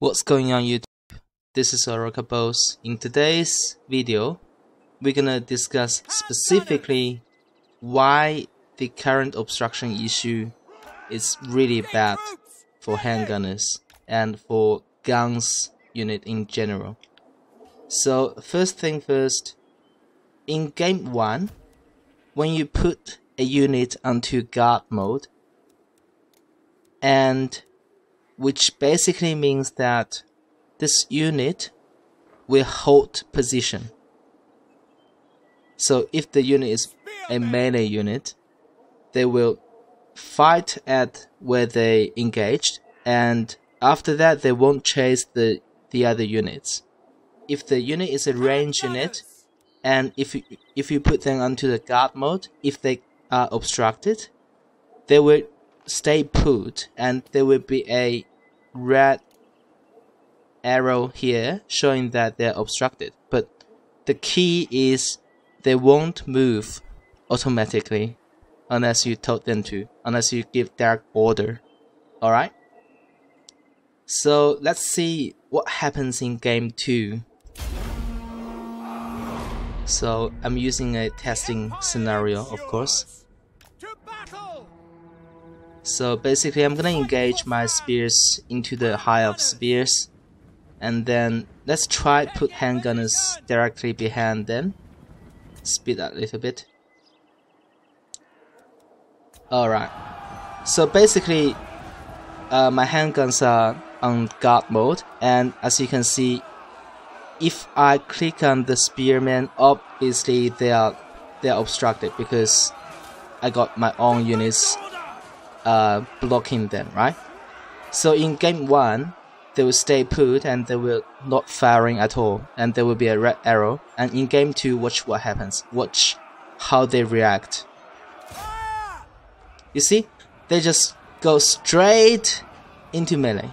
What's going on YouTube? This is Oroka Boss. In today's video, we're gonna discuss specifically why the current obstruction issue is really bad for handgunners and for guns unit in general. So first thing first, in game 1, when you put a unit onto guard mode and which basically means that this unit will hold position. So if the unit is a melee unit, they will fight at where they engaged and after that they won't chase the, the other units. If the unit is a range unit and if you, if you put them onto the guard mode, if they are obstructed, they will stay put and there will be a red arrow here showing that they're obstructed. But the key is they won't move automatically unless you told them to, unless you give direct order. Alright? So let's see what happens in game 2. So I'm using a testing scenario of course. So basically I'm gonna engage my spears into the High Elf spears and then let's try put handgunners directly behind them. Speed up a little bit. Alright. So basically uh, my handguns are on guard mode and as you can see if I click on the spearman obviously they are they are obstructed because I got my own units uh, blocking them, right? So in game one, they will stay put and they will not firing at all, and there will be a red arrow. And in game two, watch what happens. Watch how they react. You see, they just go straight into melee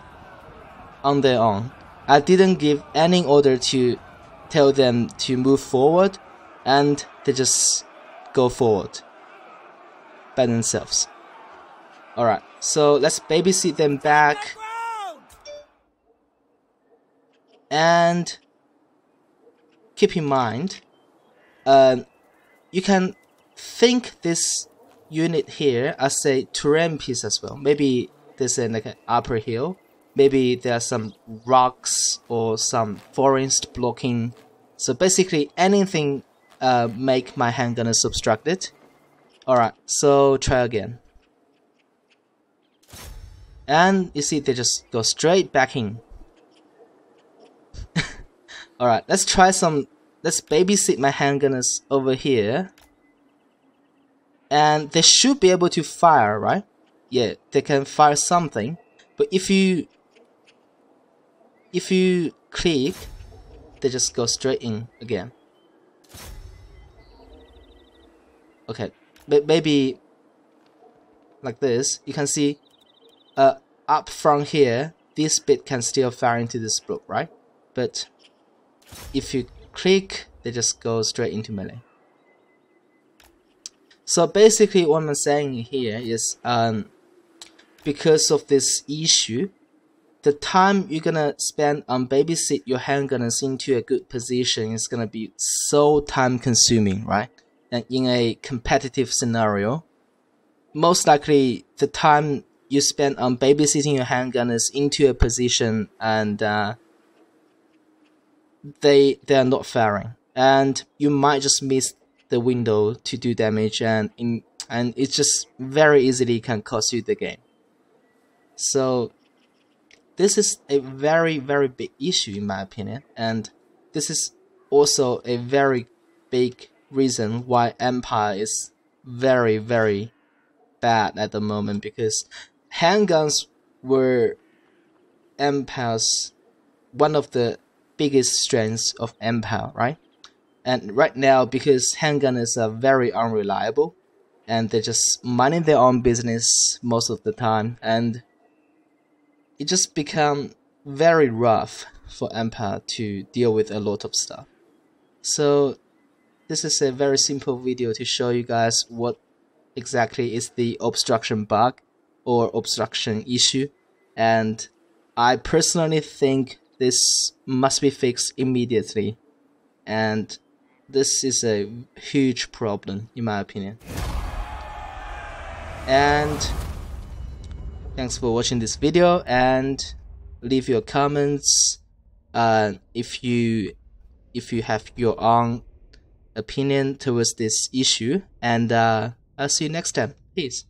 on their own. I didn't give any order to tell them to move forward, and they just go forward by themselves. Alright, so let's babysit them back. And keep in mind, uh, you can think this unit here as a terrain piece as well. Maybe there's a, like an upper hill. Maybe there are some rocks or some forest blocking. So basically anything uh, make my handgun it. Alright, so try again and you see they just go straight back in. Alright let's try some let's babysit my handgunners over here. And they should be able to fire right? Yeah they can fire something. But if you if you click they just go straight in again. Okay maybe like this. You can see uh, up from here, this bit can still fire into this block, right? But if you click, they just go straight into melee. So basically what I'm saying here is um, because of this issue, the time you're gonna spend on babysit your handgunners into a good position is gonna be so time consuming, right? And in a competitive scenario, most likely the time you spend on babysitting your handgunners into a position and uh, they they are not firing. And you might just miss the window to do damage and in and it just very easily can cost you the game. So this is a very very big issue in my opinion. And this is also a very big reason why empire is very very bad at the moment because handguns were Empire's one of the biggest strengths of Empire, right? And right now, because handgunners are very unreliable, and they're just minding their own business most of the time, and it just become very rough for Empire to deal with a lot of stuff. So this is a very simple video to show you guys what exactly is the obstruction bug or obstruction issue and I personally think this must be fixed immediately, and this is a huge problem in my opinion. And thanks for watching this video and leave your comments uh, if you if you have your own opinion towards this issue and uh, I'll see you next time. Peace.